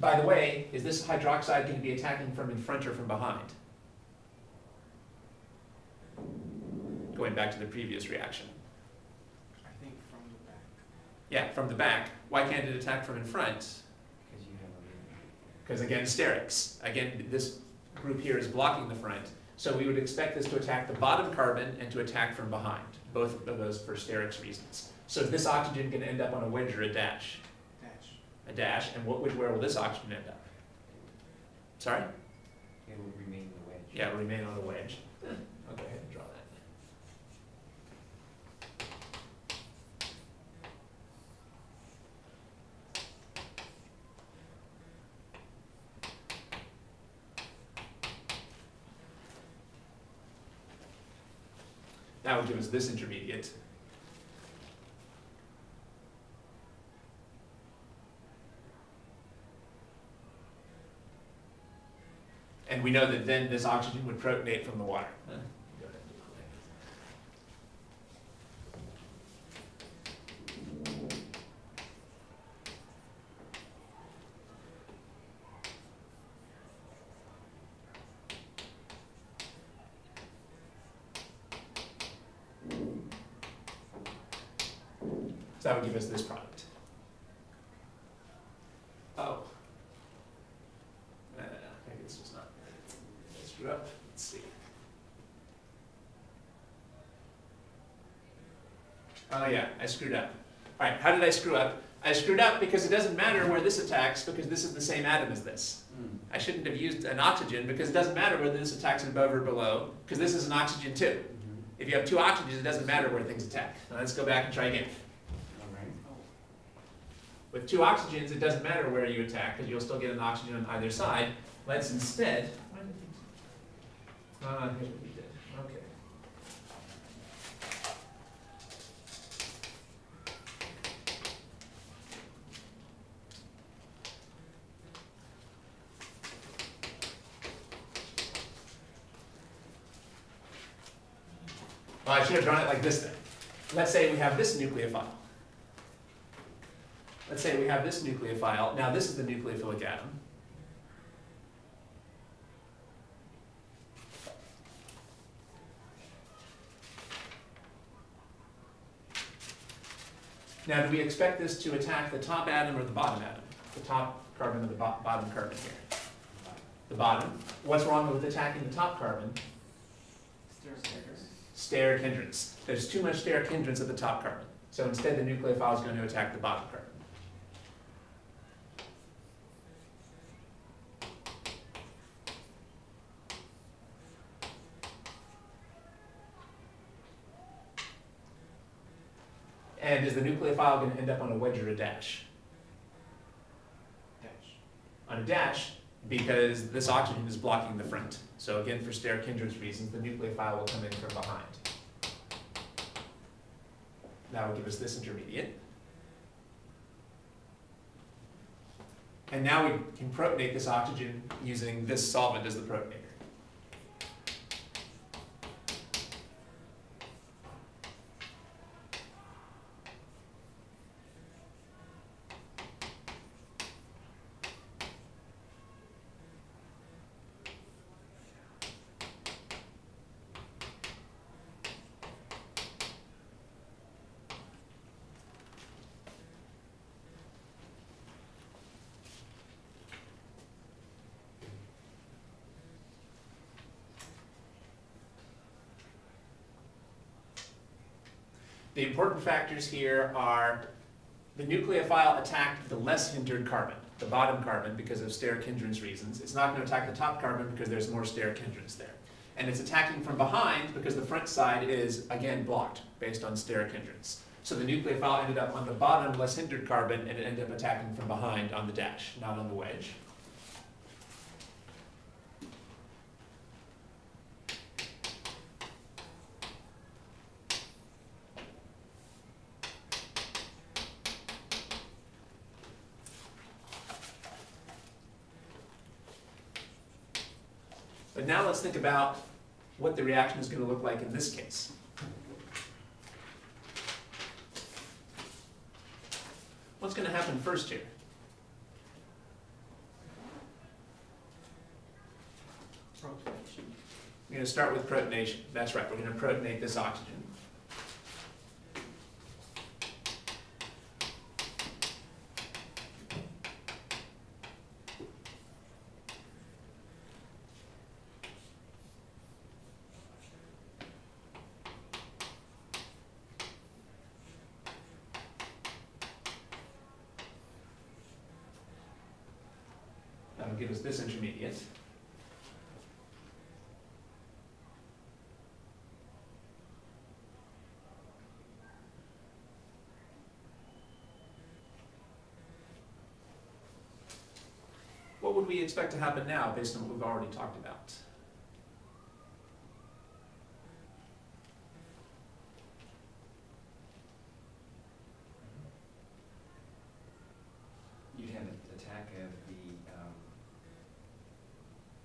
By the way, is this hydroxide going to be attacking from in front or from behind? Going back to the previous reaction. I think from the back. Yeah, from the back. Why can't it attack from in front? Because you have a Because again, sterics. Again, this group here is blocking the front. So we would expect this to attack the bottom carbon and to attack from behind. Both of those for sterics reasons. So is this oxygen going to end up on a wedge or a dash? A dash, and what, would, where will this oxygen end up? Sorry? It will remain on the wedge. Yeah, it will remain on the wedge. I'll go ahead and draw that. That would give us this intermediate. And we know that then this oxygen would protonate from the water. Go ahead and do it. So that would give us this product. Oh. Uh, maybe this was not, Screwed up, let's see. Oh yeah, I screwed up. All right, how did I screw up? I screwed up because it doesn't matter where this attacks because this is the same atom as this. Mm. I shouldn't have used an oxygen because it doesn't matter whether this attacks above or below because this is an oxygen too. Mhm. If you have two oxygens, it doesn't matter where things attack. Now let's go back and try again. All right. With two oxygens, it doesn't matter where you attack because you'll still get an oxygen on either side. Let's instead. Ah, Here's what we did. Okay. Well, I should have drawn it like this then. Let's say we have this nucleophile. Let's say we have this nucleophile. Now this is the nucleophilic atom. Now, do we expect this to attack the top atom or the bottom atom? The top carbon or the bo- bottom carbon here? The bottom. What's wrong with attacking the top carbon? Steric hindrance. There's too much steric hindrance at the top carbon. So instead, the nucleophile is going to attack the bottom carbon. And is the nucleophile going to end up on a wedge or a dash? Dash. On a dash, because this oxygen is blocking the front. So again, for steric hindrance reasons, the nucleophile will come in from behind. That will give us this intermediate. And now we can protonate this oxygen using this solvent as the protonator. The important factors here are the nucleophile attacked the less hindered carbon, the bottom carbon, because of steric hindrance reasons. It's not going to attack the top carbon because there's more steric hindrance there. And it's attacking from behind because the front side is, again, blocked based on steric hindrance. So the nucleophile ended up on the bottom, less hindered carbon, and it ended up attacking from behind on the dash, not on the wedge. But now let's think about what the reaction is going to look like in this case. What's going to happen first here? Protonation. We're going to start with protonation. That's right, we're going to protonate this oxygen. Give us this intermediate. What would we expect to happen now based on what we've already talked about? You'd have an attack of the, um,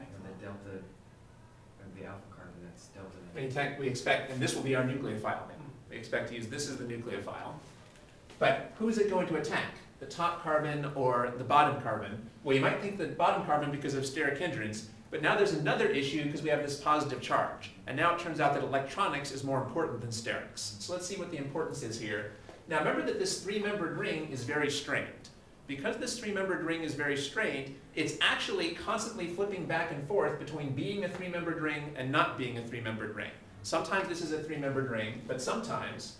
of the delta, of the alpha carbon, that's delta. We we expect, and this will be our nucleophile then. We expect to use this as the nucleophile. But who is it going to attack? The top carbon or the bottom carbon? Well, you might think the bottom carbon because of steric hindrance, but now there's another issue because we have this positive charge. And now it turns out that electronics is more important than sterics. So let's see what the importance is here. Now remember that this three-membered ring is very strained. Because this three-membered ring is very strained, it's actually constantly flipping back and forth between being a three-membered ring and not being a three-membered ring. Sometimes this is a three-membered ring, but sometimes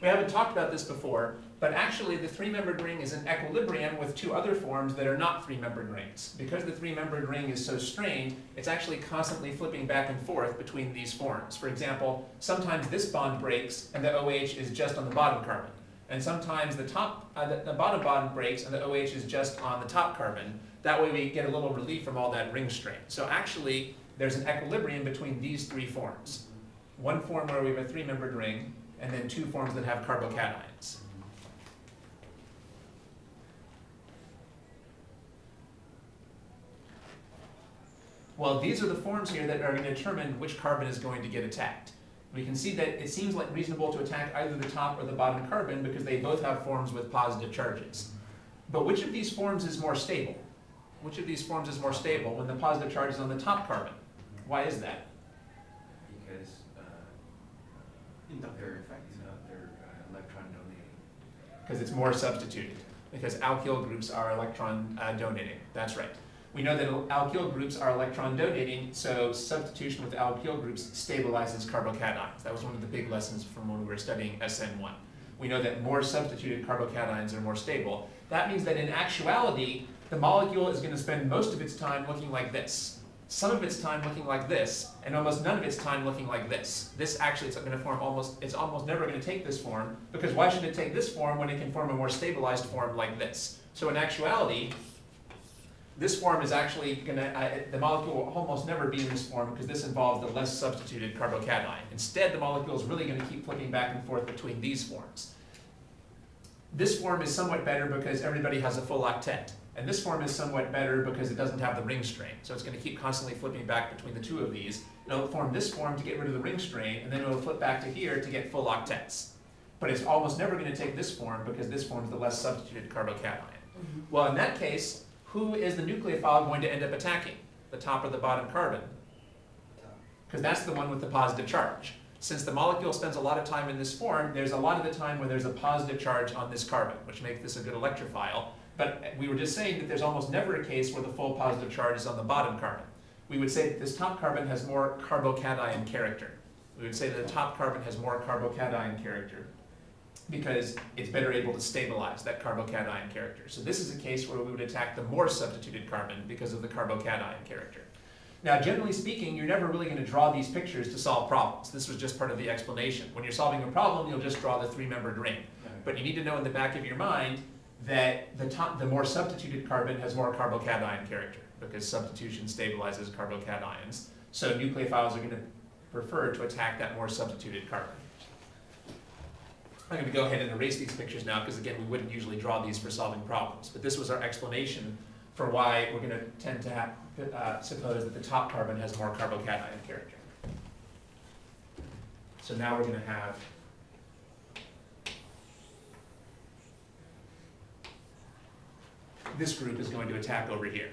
We haven't talked about this before, but actually the three-membered ring is in equilibrium with two other forms that are not three-membered rings. Because the three-membered ring is so strained, it's actually constantly flipping back and forth between these forms. For example, sometimes this bond breaks and the OH is just on the bottom carbon. And sometimes the top, uh, the, the bottom bond breaks and the OH is just on the top carbon. That way we get a little relief from all that ring strain. So actually, there's an equilibrium between these three forms. One form where we have a three-membered ring, and then two forms that have carbocations. Well, these are the forms here that are going to determine which carbon is going to get attacked. We can see that it seems like reasonable to attack either the top or the bottom carbon because they both have forms with positive charges. But which of these forms is more stable? Which of these forms is more stable when the positive charge is on the top carbon? Why is that? Because, uh, Inductive they're, effect. no, they're uh, electron donating. because it's more substituted, because alkyl groups are electron uh, donating. That's right. We know that alkyl groups are electron donating, so substitution with alkyl groups stabilizes carbocations. That was one of the big lessons from when we were studying SN1. We know that more substituted carbocations are more stable. That means that in actuality, the molecule is going to spend most of its time looking like this. Some of its time looking like this, and almost none of its time looking like this. This actually is going to form almost, it's almost never going to take this form, because why should it take this form when it can form a more stabilized form like this? So in actuality, this form is actually going to, uh, the molecule will almost never be in this form because this involves the less substituted carbocation. Instead, the molecule is really going to keep flipping back and forth between these forms. This form is somewhat better because everybody has a full octet. And this form is somewhat better because it doesn't have the ring strain. So it's going to keep constantly flipping back between the two of these. It'll form this form to get rid of the ring strain, and then it'll flip back to here to get full octets. But it's almost never going to take this form because this form is the less substituted carbocation. Mm-hmm. Well, in that case, who is the nucleophile going to end up attacking? The top or the bottom carbon? Because that's the one with the positive charge. Since the molecule spends a lot of time in this form, there's a lot of the time where there's a positive charge on this carbon, which makes this a good electrophile. But we were just saying that there's almost never a case where the full positive charge is on the bottom carbon. We would say that this top carbon has more carbocation character. We would say that the top carbon has more carbocation character because it's better able to stabilize that carbocation character. So this is a case where we would attack the more substituted carbon because of the carbocation character. Now, generally speaking, you're never really gonna draw these pictures to solve problems. This was just part of the explanation. When you're solving a problem, you'll just draw the three-membered ring. But you need to know in the back of your mind that the top, the more substituted carbon has more carbocation character, because substitution stabilizes carbocations. So nucleophiles are gonna prefer to attack that more substituted carbon. I'm gonna go ahead and erase these pictures now, because again, we wouldn't usually draw these for solving problems. But this was our explanation for why we're gonna tend to have, uh, suppose that the top carbon has more carbocation character. So now we're gonna have this group is going to attack over here.